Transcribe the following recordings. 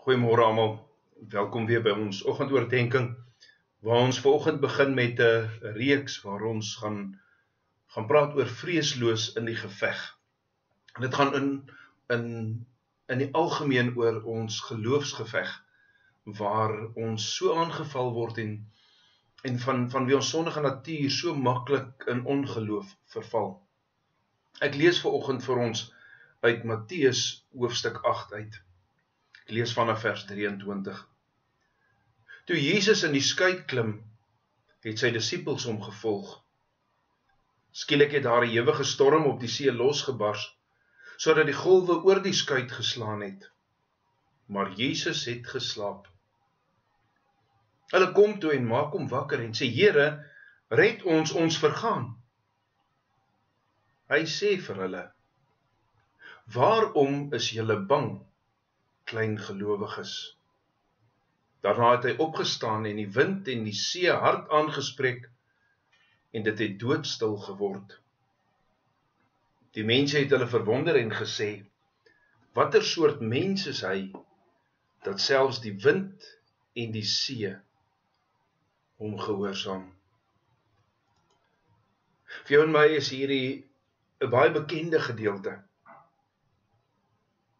Goeiemôre almal. Welkom weer by ons oggendoordenkings waar ons vanoggend begin met 'n reeks waar ons gaan gaan praat oor vreesloos in die geveg. En dit gaan in in in die algemeen oor ons geloofsgeveg waar ons so aangeval word en en van van wie ons sondige natuur so maklik in ongeloof verval. Ek lees ver oggend vir ons uit Matteus hoofstuk 8 uit. Ek lees vanaf vers 23. Toe Jesus in die skei klim, het sy disippels hom gevolg. Skielik het daar 'n ewige storm op die see losgebars, sodat die golwe oor die skei geslaan het. Maar Jesus het geslaap. Hulle kom toe en maak hom wakker en sê: "Here, red ons, ons vergaan." Hy sê vir hulle: "Waarom is julle bang?" Klein gelowiges. Daarna het hy opgestaan en die wind en die see hard aangespreek en dit het doodstil geword. Die mense het hulle verwonder en gesê: "Watter soort mens is hy dat selfs die wind en die see hom gehoorsaam?" Vir jou en my is hierdie 'n baie bekende gedeelte.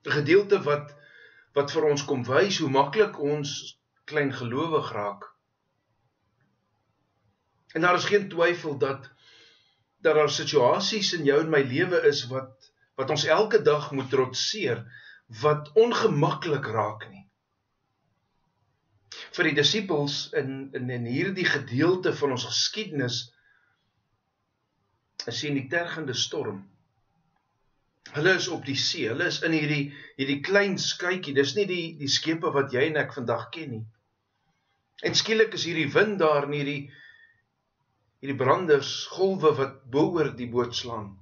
'n Gedeelte wat wat vir ons kom wys hoe maklik ons klein gelowig raak. En daar is geen twyfel dat dat daar situasies in jou en my lewe is wat wat ons elke dag moet trotseer wat ongemaklik raak nie. Vir die disippels in in in hierdie gedeelte van ons geskiedenis is sien die tergende storm Hulle is op die see. Hulle is in hierdie hierdie klein skuitjie. Dis nie die die skepe wat jy en ek vandag ken nie. En skielik is hierdie wind daar in hierdie hierdie branders golwe wat bo oor die boot slaan.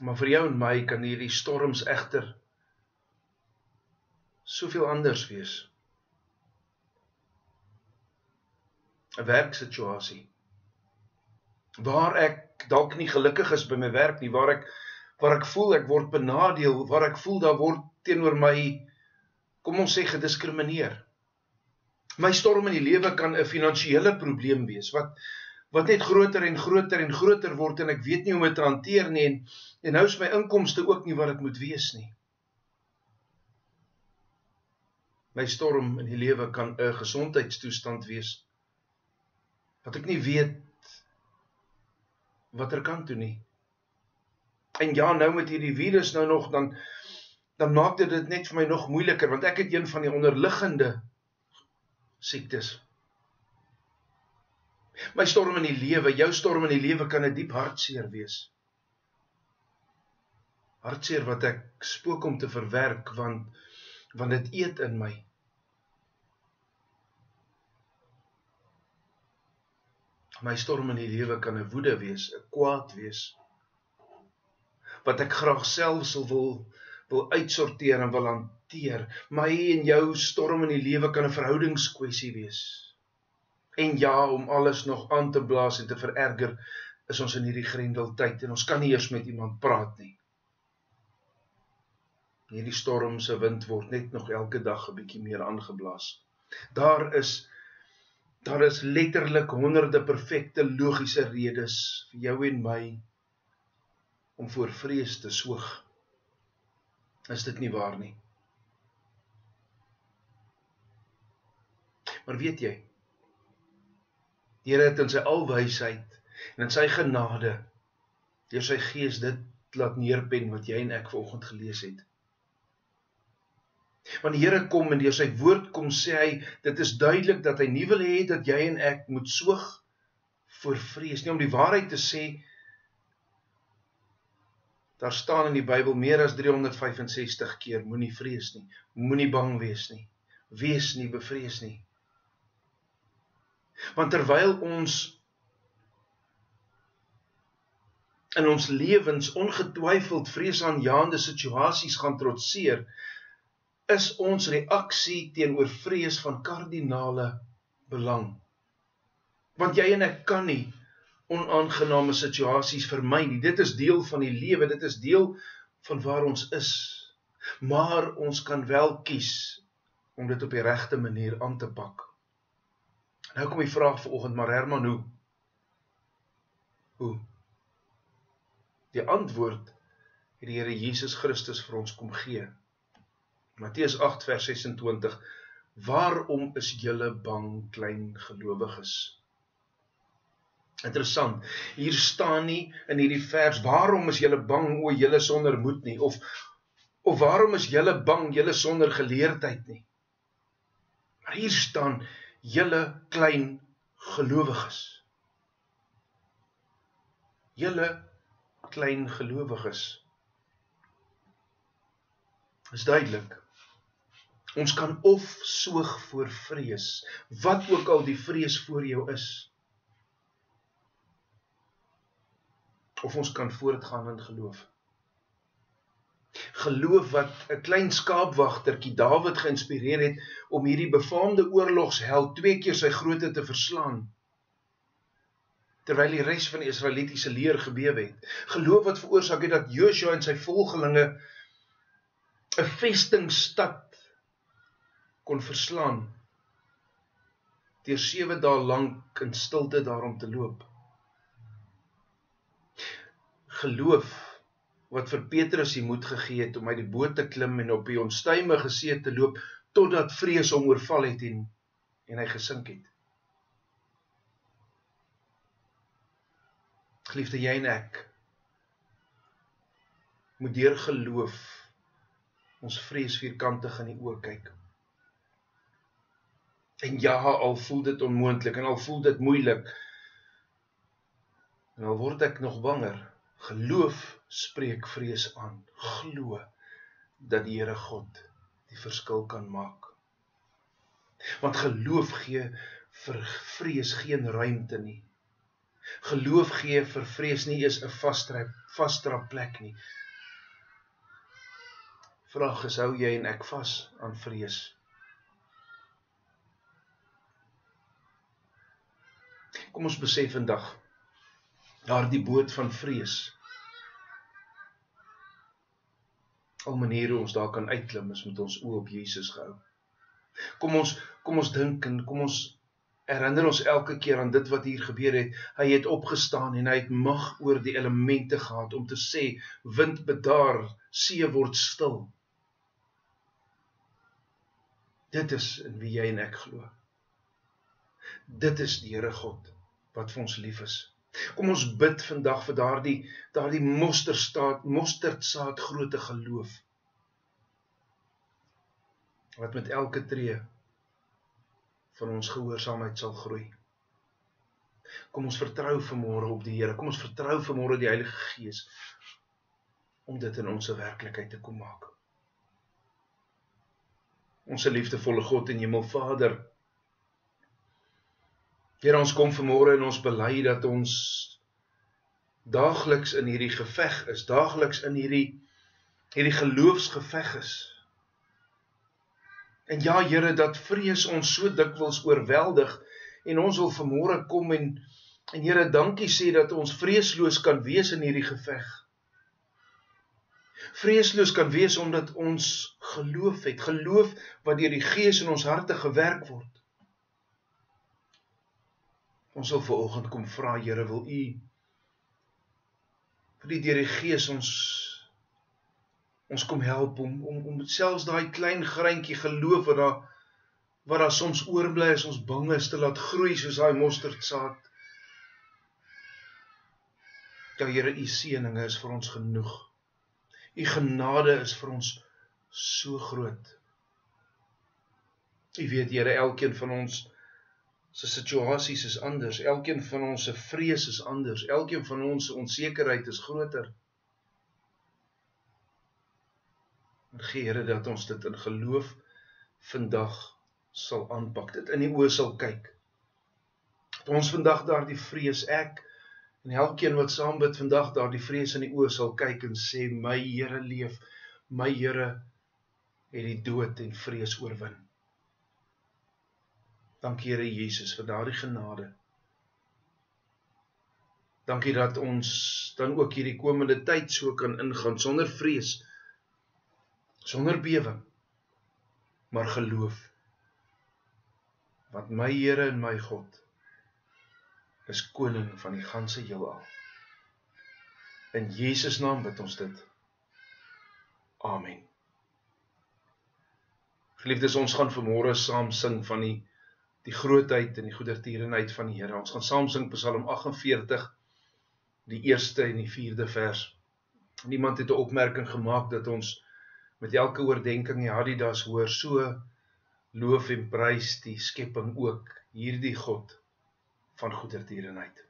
Maar vir jou en my kan hierdie storms egter soveel anders wees. 'n Werksituasie waar ek dalk nie gelukkig is by my werk nie, waar ek waar ek voel ek word benadeel, waar ek voel daar word teenoor my kom ons sê gediskrimineer. My storm in die lewe kan 'n finansiële probleem wees wat wat net groter en groter en groter word en ek weet nie hoe om dit te hanteer nie en en nou is my inkomste ook nie wat dit moet wees nie. My storm in die lewe kan 'n gesondheidstoestand wees wat ek nie weet watter kant toe nie. En ja, nou met hierdie virus nou nog dan dan maak dit dit net vir my nog moeiliker want ek het een van die onderliggende siektes. My storm in die lewe, jou storm in die lewe kan 'n diep hartseer wees. Hartseer wat ek spook om te verwerk want want dit eet in my. My storm in die lewe kan 'n woede wees, 'n kwaad wees. Wat ek graag self sou wil wil uitsorteer en wil hanteer. My en jou storm in die lewe kan 'n verhoudingskwessie wees. En ja, om alles nog aan te blaas en te vererger, is ons in hierdie grendeltyd en ons kan nie eers met iemand praat nie. Hierdie storm se wind word net nog elke dag 'n bietjie meer aangeblaas. Daar is Daar is letterlik honderde perfekte logiese redes vir jou en my om voor vrees te soeg. Is dit nie waar nie? Maar weet jy? Die Here het in sy alwysheid en in sy genade deur sy gees dit laat neerpen wat jy en ek vanoggend gelees het. Want die Here kom en deur sy woord kom sê hy dit is duidelik dat hy nie wil hê dat jy en ek moet soog voor vrees nie om die waarheid te sê. Daar staan in die Bybel meer as 365 keer moenie vrees nie, moenie bang wees nie, wees nie bevrees nie. Want terwyl ons in ons lewens ongetwyfeld vreesaanjaende situasies gaan trotseer, is ons reaksie teenoor vrees van kardinale belang. Want jy en ek kan nie onaangename situasies vermy nie. Dit is deel van die lewe, dit is deel van waar ons is Maar ons kan wel kies om dit op die regte manier aan te pak. Nou kom die vraag vanoggend, maar Herman, hoe? Hoe? Die antwoord het die Here Jesus Christus vir ons kom gee. Matteus 8 vers 26 Waarom is julle bang klein gelowiges? Interessant. Hier staan nie in hierdie vers waarom is julle bang o julle sonder moed nie of of waarom is julle bang julle sonder geleerdheid nie? Maar hier staan julle klein gelowiges. Julle klein gelowiges. Is duidelik. Ons kan of soog voor vrees, wat ook al die vrees voor jou is. Of ons kan voortgaan in geloof. Geloof wat 'n klein skaapwagtertjie Dawid geïnspireer het om hierdie befaamde oorlogsheld twee keer sy grootte te verslaan terwyl die res van die Israelitiese leer gebewe het. Geloof wat veroorsaak het dat Joshua en sy volgelinge 'n vestingstad kon verslaan deur 7 dae lank in stilte daarom te loop. Geloof wat vir Petrus die moed gegee het om uit die boot te klim en op die onstuimige see te loop totdat vrees hom oorval het en en hy gesink het. Geliefde jy en ek moet deur geloof ons vrees vierkantig in die oë kyk. En ja, al voel dit onmoontlik en al voel dit moeilik. En al word ek nog banger, geloof spreek vrees aan. Glo dat die Here God die verskil kan maak. Want geloof gee vir vrees geen ruimte nie. Geloof gee vir vrees nie is 'n vaste vaste plek nie. Vraag is hou jy en ek vas aan vrees? Kom ons besef vandag daardie boot van vrees. Al maniere ons daar kan uitklim is met ons oë op Jesus gehou. Kom ons kom ons dink en kom ons herinner ons elke keer aan dit wat hier gebeur het. Hy het opgestaan en hy het mag oor die elemente gehad om te sê wind bedaar, see word stil. Dit is in wie jy en ek glo. Dit is die Here God wat vir ons lief is. Kom ons bid vandag vir daardie daardie mosterdstaat mosterdsaad groote geloof wat met elke tree van ons gehoorsaamheid sal groei. Kom ons vertrou vanmôre op die Here. Kom ons vertrou vanmôre die Heilige Gees om dit in ons werklikheid te kom maak ons liefdevolle God en Hemelvader. Here ons kom vanmôre en ons bely dat ons daagliks in hierdie geveg is, daagliks in hierdie hierdie geloofsgeveg is. En ja Here, dat vrees ons so dikwels oorweldig en ons wil vanmôre kom en en Here, dankie sê dat ons vreesloos kan wees in hierdie geveg vreesloos kan wees omdat ons geloof het, geloof wat deur die Gees in ons harte gewerk word. Ons wil vanoggend kom vra, Here, wil U vir die deur die Gees ons ons kom help om om om selfs daai klein greintjie geloof wat daar wat daar soms oorbly as ons bang is te laat groei soos daai mosterdsaad. Ja Here, U seëninge is vir ons genoeg. U genade is vir ons so groot. U weet Here, elkeen van ons se situasies is anders. Elkeen van ons se vrees is anders. Elkeen van ons se onsekerheid is groter. En gee Here dat ons dit in geloof vandag sal aanpak. Dit in die oë sal kyk. Dat ons vandag daardie vrees ek En elkeen wat saam bid vandag daardie vrees in die oë sal kyk en sê my Here leef. My Here het die dood en vrees oorwin. Dankie Here Jesus vir daardie genade. Dankie dat ons dan ook hierdie komende tyd so kan ingaan sonder vrees. sonder bewering maar geloof want my Here en my God is koning van die ganse heelal in Jesus naam bid ons dit amen Geliefdes, ons gaan vanmôre saam sing van die die grootheid en die goedertierenheid van die Here. Ons gaan saam sing Psalm 48 die eerste en die vierde vers. Niemand het 'n opmerking gemaak dat ons met elke oordeenking die Hadidas hoor so loof en prys die skepping ook hierdie God van goedertierenheid.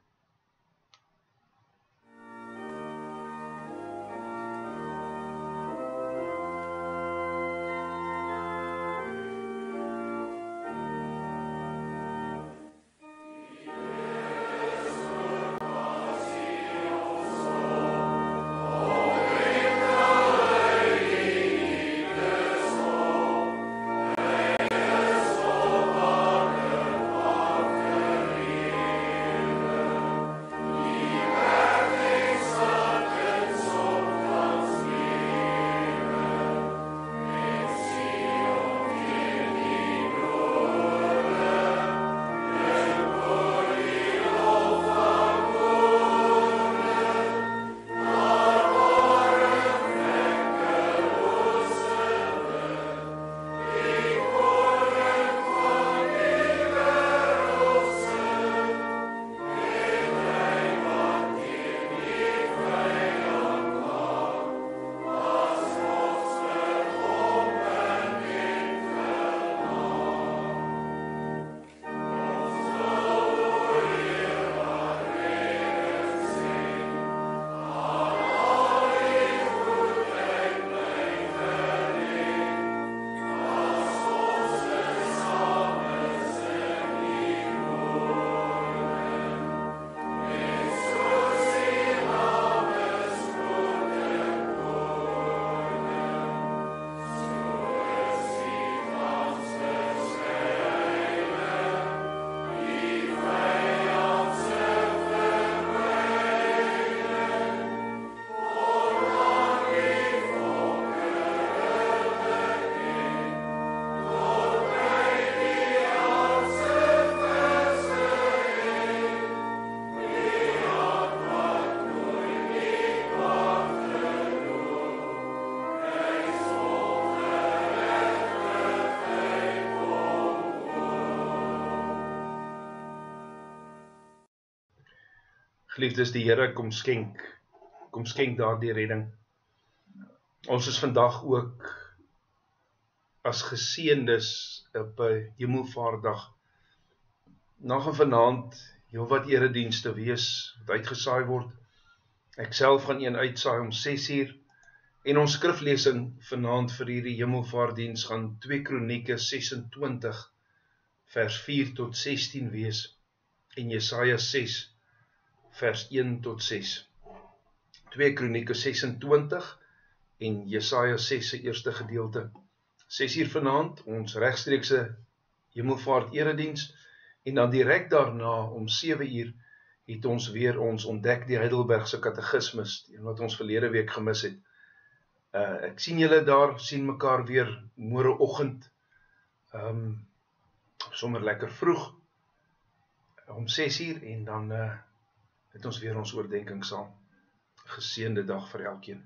Geliefdes, die Here kom skenk kom skenk daardie redding. Ons is vandag ook as geseëndes op 'n Hemelvaartdag. En vanaand heelwat eredienste wees wat uitgesaai word. Ek self gaan een uitsaai om 6uur en ons skriflesing vanaand vir hierdie Hemelvaartdiens gaan 2 Kronieke 26 vers 4 tot 16 wees en Jesaja 6 vers 1 tot 6. 2 Kronieke 26 en Jesaja 6 se eerste gedeelte. 6 uur vanaand ons regstreekse Hemelvaart erediens en dan direk daarna om 7 uur het ons weer ons ontdek die Heidelbergse katekismes wat ons verlede week gemis het. Uh ek sien julle daar sien mekaar weer môre oggend. Ehm um, sommer lekker vroeg om 6 uur en dan uh het ons weer ons oordeenking saam. Geseënde dag vir elkeen.